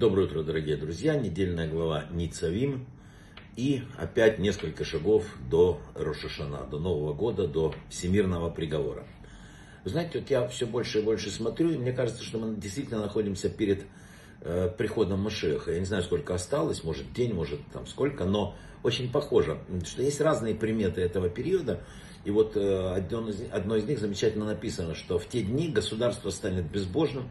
Доброе утро, дорогие друзья. Недельная глава Ницавим. И опять несколько шагов до Рошашана, до Нового года, до всемирного приговора. Вы знаете, вот я все больше и больше смотрю, и мне кажется, что мы действительно находимся перед э, приходом Машеха. Я не знаю, сколько осталось, может день, может там сколько, но очень похоже, что есть разные приметы этого периода. И вот э, одно, из, одно из них замечательно написано, что в те дни государство станет безбожным,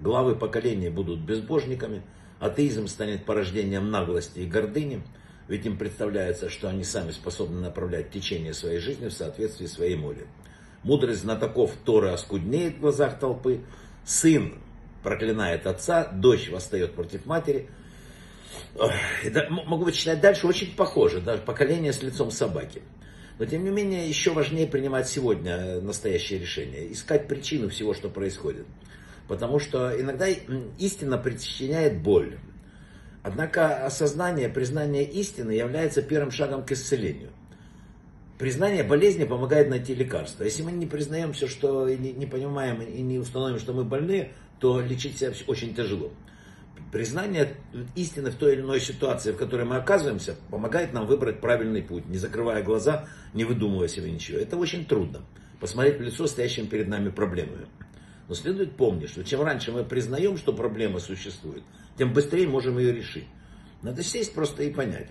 главы поколения будут безбожниками, атеизм станет порождением наглости и гордыни, ведь им представляется, что они сами способны направлять течение своей жизни в соответствии своей воле. Мудрость знатоков Торы оскуднеет в глазах толпы, сын проклинает отца, дочь восстает против матери. Могу вычитать дальше, очень похоже, даже поколение с лицом собаки. Но тем не менее, еще важнее принимать сегодня настоящее решение, искать причину всего, что происходит. Потому что иногда истина причиняет боль. Однако осознание, признание истины является первым шагом к исцелению. Признание болезни помогает найти лекарство. Если мы не признаем все, что не, не понимаем и не установим, что мы больны, то лечить себя очень тяжело. Признание истины в той или иной ситуации, в которой мы оказываемся, помогает нам выбрать правильный путь, не закрывая глаза, не выдумывая себе ничего. Это очень трудно. Посмотреть в лицо стоящим перед нами проблемами. Но следует помнить, что чем раньше мы признаем, что проблема существует, тем быстрее можем ее решить. Надо сесть просто и понять.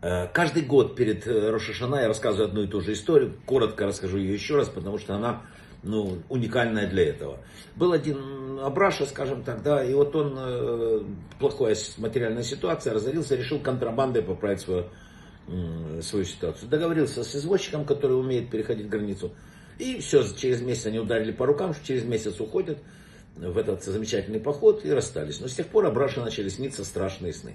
Э, каждый год перед э, Рошашана я рассказываю одну и ту же историю. Коротко расскажу ее еще раз, потому что она ну, уникальная для этого. Был один Абраша, скажем так, да, и вот он, э, плохая материальная ситуация, разорился, решил контрабандой поправить свою, свою ситуацию. Договорился с извозчиком, который умеет переходить границу. И все, через месяц они ударили по рукам, что через месяц уходят в этот замечательный поход и расстались. Но с тех пор Абраша начали сниться страшные сны.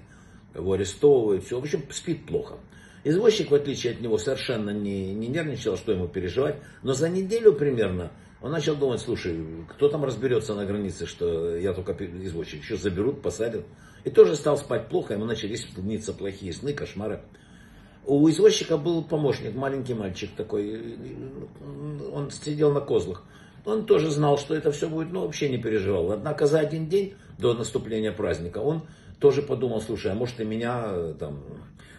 Его арестовывают, все. В общем, спит плохо. Извозчик, в отличие от него, совершенно не, не нервничал, что ему переживать. Но за неделю примерно он начал думать, слушай, кто там разберется на границе, что я только извозчик, еще заберут, посадят. И тоже стал спать плохо, ему начались сниться плохие сны, кошмары. У извозчика был помощник, маленький мальчик такой, он сидел на козлах. Он тоже знал, что это все будет, но вообще не переживал. Однако за один день до наступления праздника он тоже подумал, слушай, а может и меня э, там...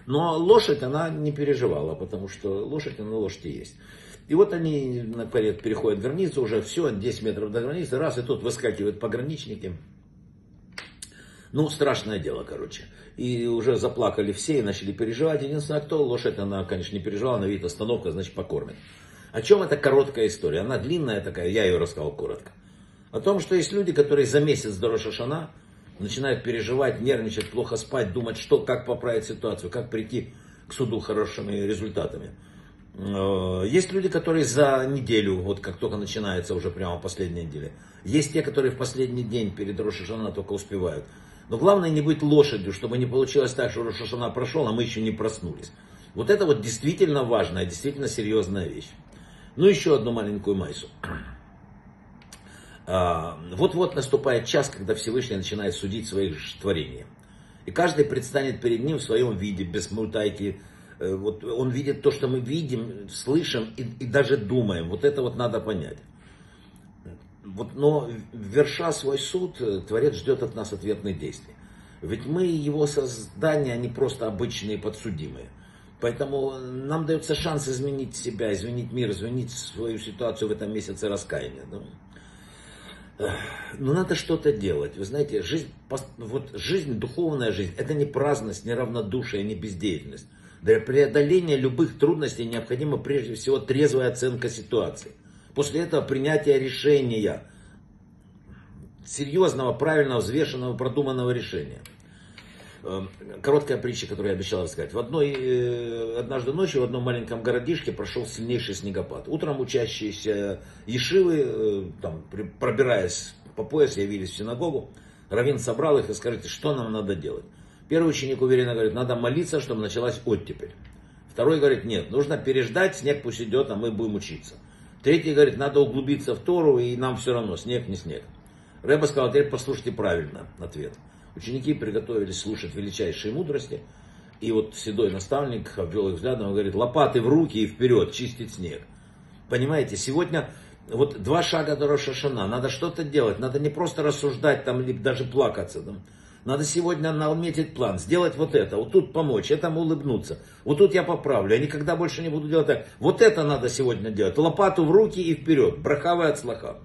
Но лошадь, она не переживала, потому что лошадь, она лошадь и есть. И вот они, наконец, переходят границу, уже все, 10 метров до границы, раз, и тут выскакивают пограничники. Ну, страшное дело, короче. И уже заплакали все и начали переживать. Единственное, кто лошадь, она, конечно, не переживала, она видит остановка, значит, покормит. О чем эта короткая история? Она длинная такая, я ее рассказал коротко. О том, что есть люди, которые за месяц до Рошашана начинают переживать, нервничать, плохо спать, думать, что, как поправить ситуацию, как прийти к суду хорошими результатами. Э, есть люди, которые за неделю, вот как только начинается уже прямо последняя неделя. Есть те, которые в последний день перед Рошашана только успевают. Но главное не быть лошадью, чтобы не получилось так, что Рошашана прошел, а мы еще не проснулись. Вот это вот действительно важная, действительно серьезная вещь. Ну, еще одну маленькую майсу. А, вот-вот наступает час, когда Всевышний начинает судить своих творения. И каждый предстанет перед ним в своем виде, без мутайки. Э, вот он видит то, что мы видим, слышим и, и даже думаем. Вот это вот надо понять. Вот, но верша свой суд, э, Творец ждет от нас ответных действий. Ведь мы его создания, они просто обычные подсудимые. Поэтому нам дается шанс изменить себя, изменить мир, изменить свою ситуацию в этом месяце раскаяния. Но надо что-то делать. Вы знаете, жизнь, вот жизнь, духовная жизнь, это не праздность, не равнодушие, не бездеятельность. Для преодоления любых трудностей необходима прежде всего трезвая оценка ситуации. После этого принятие решения, серьезного, правильного, взвешенного, продуманного решения. Эм, короткая притча, которую я обещал рассказать. В одной, э, однажды ночью в одном маленьком городишке прошел сильнейший снегопад. Утром учащиеся ешивы, э, там, пробираясь по пояс, явились в синагогу. Равин собрал их и скажите, что нам надо делать. Первый ученик уверенно говорит, надо молиться, чтобы началась оттепель. Второй говорит, нет, нужно переждать, снег пусть идет, а мы будем учиться. Третий говорит, надо углубиться в Тору, и нам все равно, снег не снег. Рэба сказал, теперь послушайте правильно ответ. Ученики приготовились слушать величайшие мудрости. И вот седой наставник обвел их взглядом и говорит, лопаты в руки и вперед, чистить снег. Понимаете, сегодня вот два шага до Рошашана, надо что-то делать, надо не просто рассуждать там, или даже плакаться. Там. Надо сегодня наметить план, сделать вот это, вот тут помочь, этому улыбнуться. Вот тут я поправлю, я никогда больше не буду делать так. Вот это надо сегодня делать. Лопату в руки и вперед. Брахава от слаха.